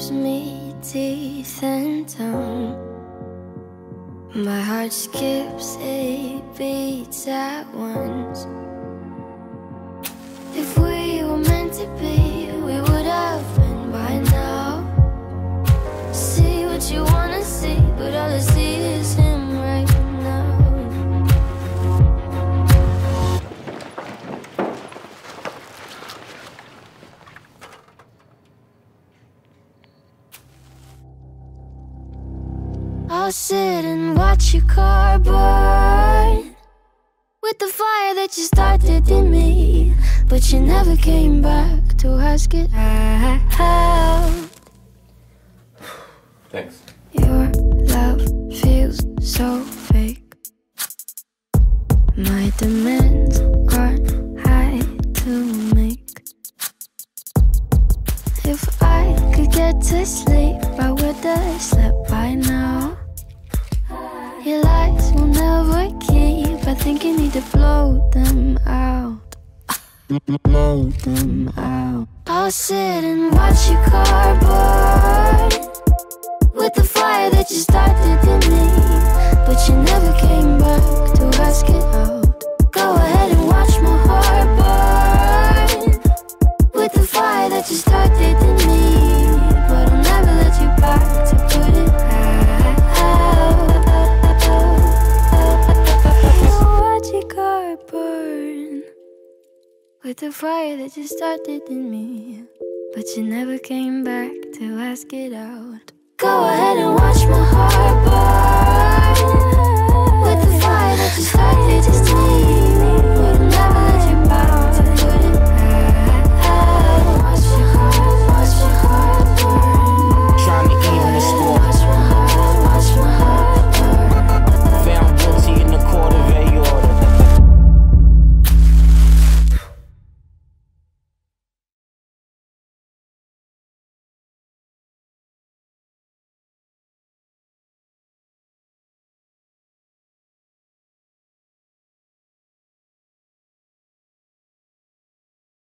gives me teeth and tongue. My heart skips eight beats at once. I'll sit and watch your car burn with the fire that you started in me, but you never came back to ask it out. Thanks. Your love feels so fake. My demands aren't high to make. If I could get to sleep, I would have slept think you need to blow them out. Blow them out. I'll sit and watch your car burn with the fire that you started in me. But you never came back to ask with the fire that you started in me. But you never came back to ask it out. Go ahead and watch my heart